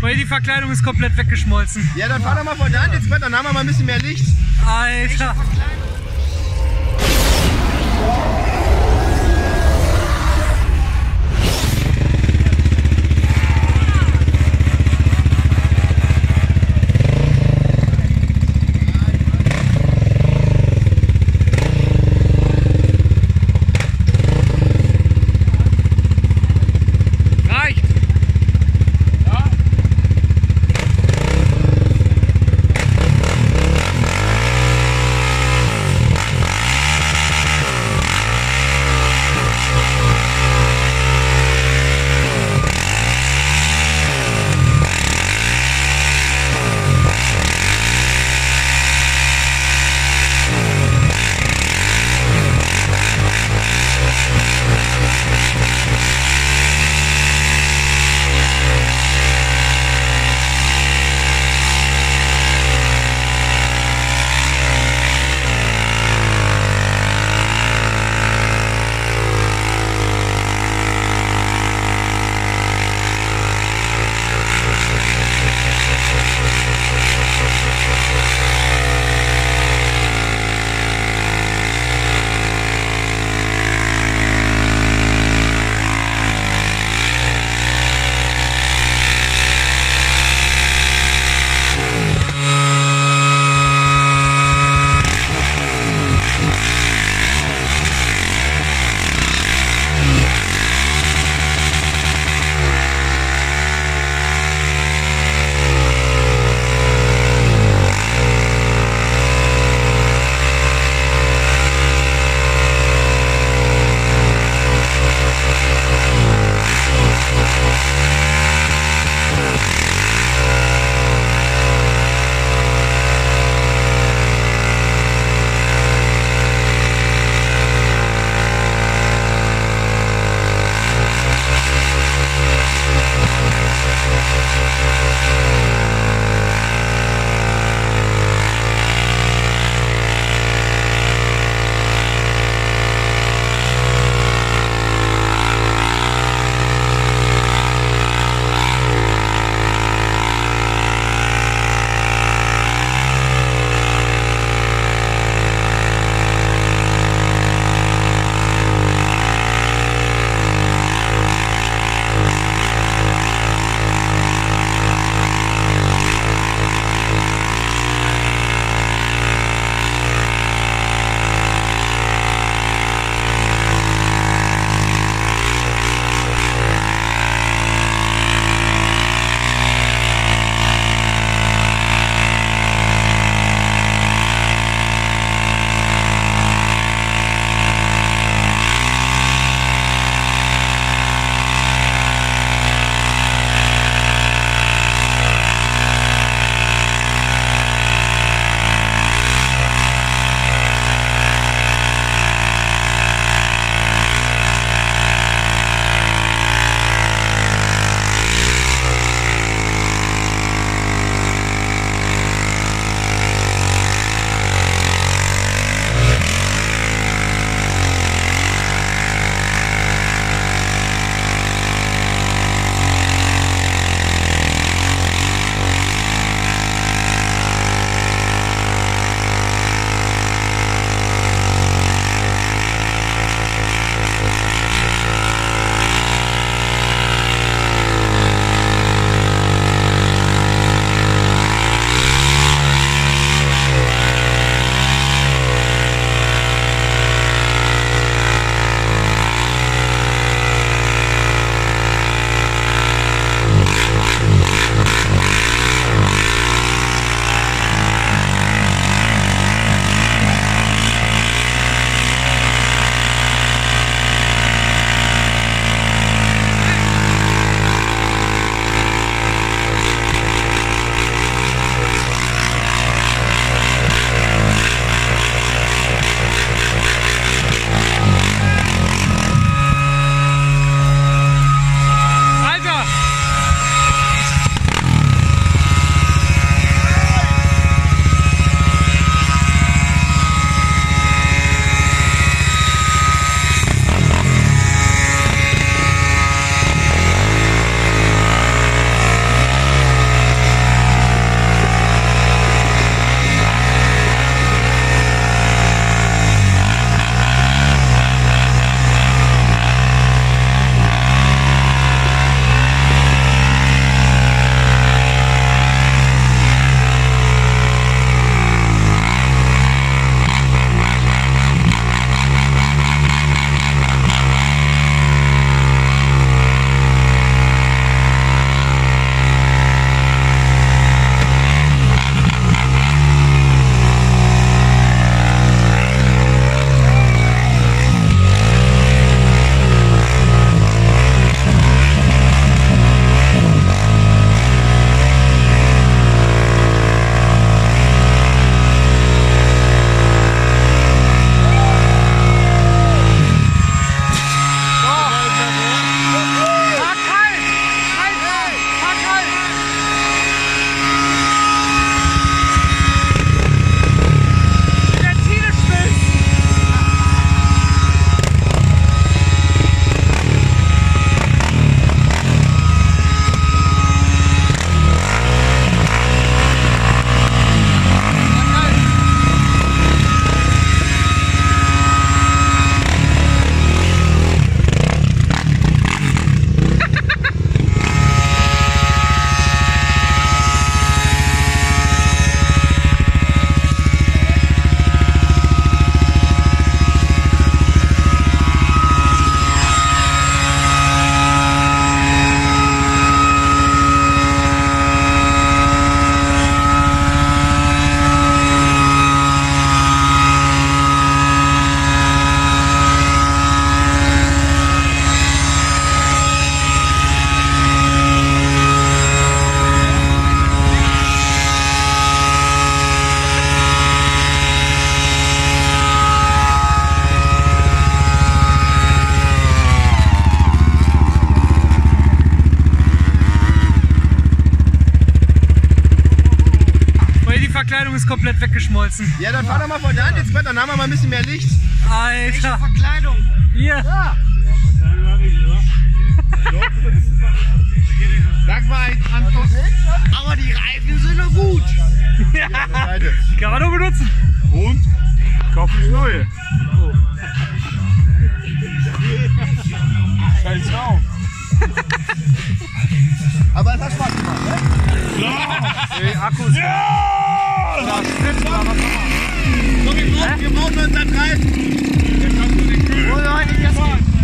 Weil die Verkleidung ist komplett weggeschmolzen. Ja, dann fahr doch mal von da an, jetzt dann haben wir mal ein bisschen mehr Licht. Alter. Komplett weggeschmolzen. Ja, dann fahr doch mal von da an den Squad, dann haben wir mal ein bisschen mehr Licht. Alter. Verkleidung. Hier. Sag mal Antwort. Aber die Reifen sind noch gut. Seite. Kann man doch benutzen. Und? Kauf ich neue. Scheiß auf. Aber es hat Spaß gemacht, ne? Ey, Akkus. Ja! Da spitzt aber was So, wir brauchen, wir brauchen unseren Reifen. Wo soll ich das?